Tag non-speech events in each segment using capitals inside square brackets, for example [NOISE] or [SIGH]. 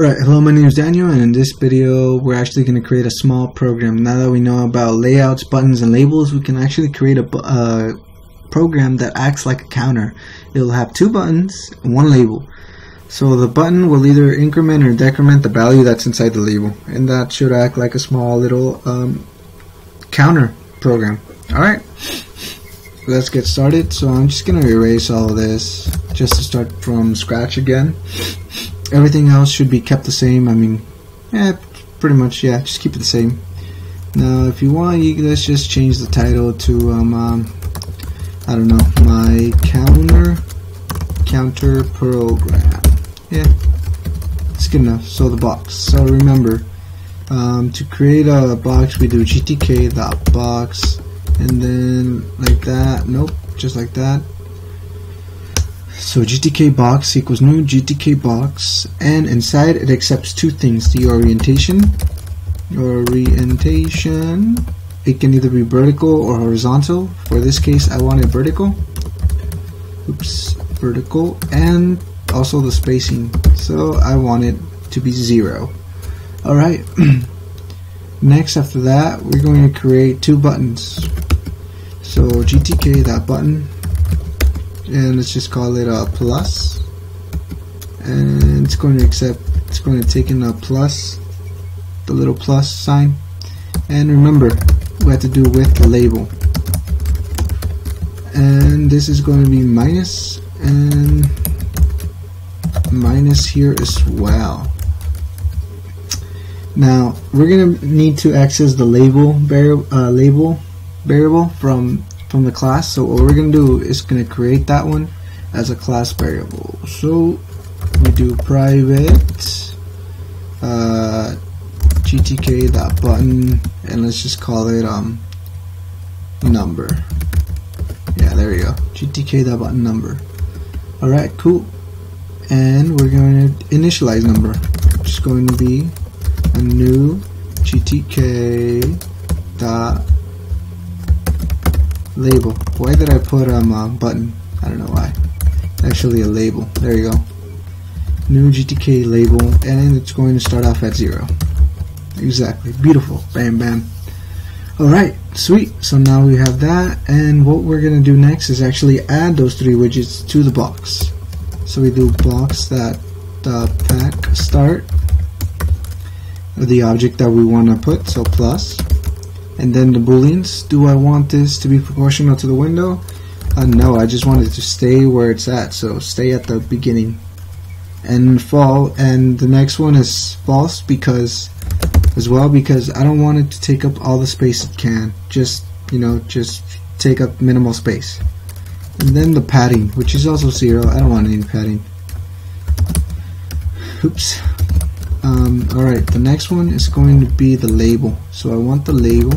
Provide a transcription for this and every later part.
Right, hello, my name is Daniel, and in this video, we're actually going to create a small program. Now that we know about layouts, buttons, and labels, we can actually create a uh, program that acts like a counter. It'll have two buttons and one label. So the button will either increment or decrement the value that's inside the label, and that should act like a small little um, counter program. Alright, let's get started. So I'm just going to erase all of this just to start from scratch again everything else should be kept the same. I mean, yeah, pretty much, yeah, just keep it the same. Now, if you want, you, let's just change the title to, um, um, I don't know, my counter, counter program. Yeah, it's good enough. So the box. So remember, um, to create a box, we do gtk dot box, and then like that. Nope, just like that. So GTK box equals new GTK box and inside it accepts two things the orientation orientation. It can either be vertical or horizontal. For this case I want it vertical. Oops vertical and also the spacing. So I want it to be zero. Alright [CLEARS THROAT] next after that we're going to create two buttons. So GTK that button and let's just call it a plus. And it's going to accept it's going to take in a plus the little plus sign. And remember we have to do with the label. And this is going to be minus and minus here as well. Now we're going to need to access the label uh, label variable from from the class. So what we're going to do is going to create that one as a class variable. So we do private uh, gtk dot button and let's just call it um number. Yeah, there we go. gtk dot button number. All right, cool. And we're going to initialize number. Just going to be a new gtk dot label. Why did I put um, a button? I don't know why. Actually a label. There you go. New GTK label and it's going to start off at zero. Exactly. Beautiful. Bam bam. Alright, sweet. So now we have that and what we're going to do next is actually add those three widgets to the box. So we do box that uh, pack start the object that we want to put, so plus and then the booleans do I want this to be proportional to the window? Uh, no I just want it to stay where it's at so stay at the beginning. And fall and the next one is false because as well because I don't want it to take up all the space it can. Just you know just take up minimal space. And then the padding which is also zero. I don't want any padding. Oops um, alright, the next one is going to be the label. So I want the label.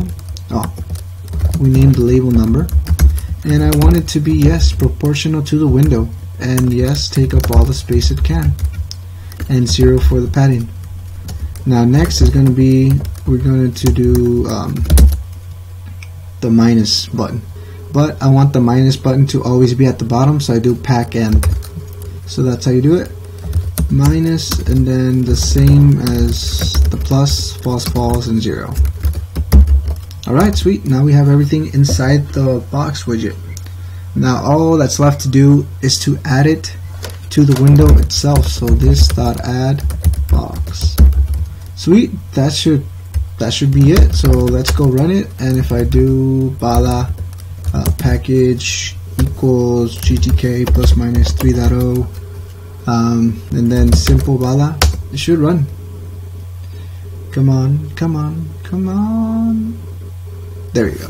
Oh, we named the label number. And I want it to be, yes, proportional to the window. And yes, take up all the space it can. And zero for the padding. Now next is going to be, we're going to do um, the minus button. But I want the minus button to always be at the bottom, so I do pack end. So that's how you do it minus and then the same as the plus, false, false, and zero. Alright, sweet. Now we have everything inside the box widget. Now all that's left to do is to add it to the window itself. So this dot add box. Sweet. That should that should be it. So let's go run it. And if I do Vala uh, package equals gtk plus minus 3.0 um, and then simple Vala. It should run. Come on come on come on. There you go.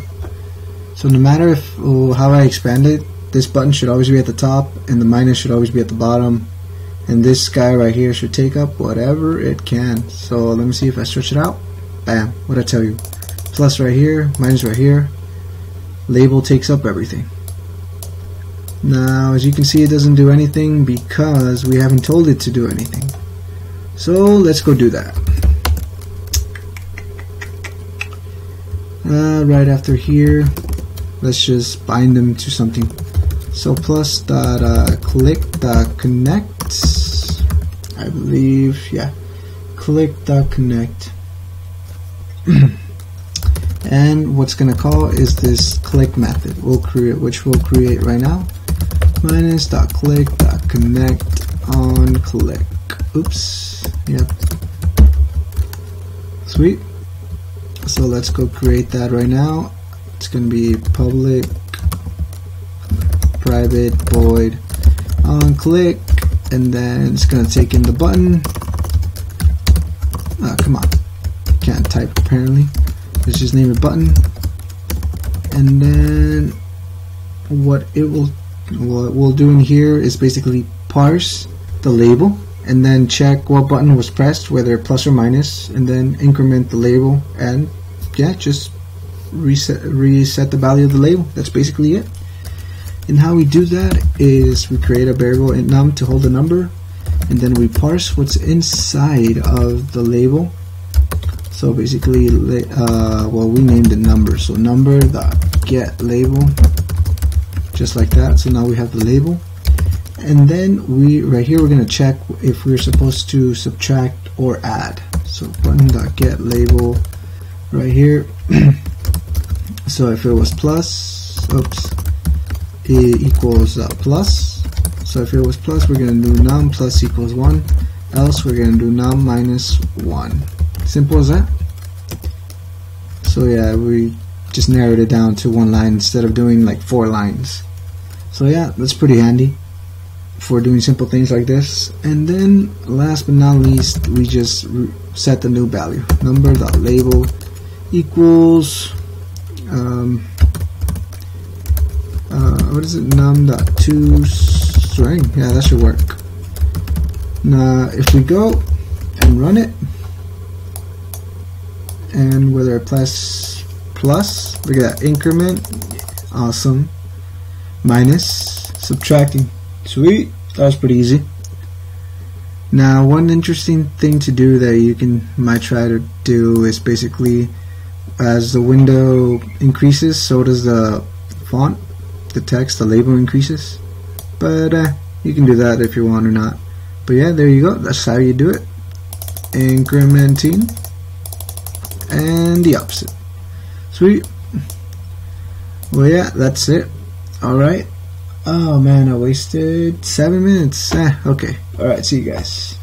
So no matter if oh, how I expand it this button should always be at the top and the minus should always be at the bottom. And this guy right here should take up whatever it can. So let me see if I stretch it out. Bam what I tell you. Plus right here minus right here. Label takes up everything now, as you can see, it doesn't do anything because we haven't told it to do anything. So let's go do that. Uh, right after here, let's just bind them to something. So plus dot uh, click dot connect, I believe, yeah. click dot connect. [CLEARS THROAT] and what's going to call is this click method we'll create which we'll create right now minus dot click dot connect on click. Oops. Yep. Sweet. So let's go create that right now. It's gonna be public private void on click and then it's gonna take in the button. Oh come on. Can't type apparently. Let's just name it button. And then what it will what we'll do in here is basically parse the label and then check what button was pressed whether plus or minus and then increment the label and yeah just reset reset the value of the label. That's basically it. And how we do that is we create a variable in num to hold the number and then we parse what's inside of the label. So basically uh, well we named the number. So number dot get label just like that. So now we have the label. And then we right here we're going to check if we're supposed to subtract or add. So button dot get label right here. [CLEARS THROAT] So if it was plus oops it equals uh, plus. So if it was plus we're going to do num plus equals 1 else we're going to do num minus 1 simple as that. So yeah we just narrowed it down to one line instead of doing like four lines so yeah that's pretty handy for doing simple things like this. And then last but not least we just set the new value. Number dot label equals um, uh, what is it? Num dot to string. Yeah that should work. Now if we go and run it and whether plus plus look at that increment. Awesome minus subtracting. Sweet. That was pretty easy. Now one interesting thing to do that you can might try to do is basically as the window increases so does the font the text the label increases. But uh, you can do that if you want or not. But yeah there you go. That's how you do it. Incrementing. And the opposite. Sweet. Well yeah that's it alright oh man I wasted seven minutes. Eh, okay. Alright see you guys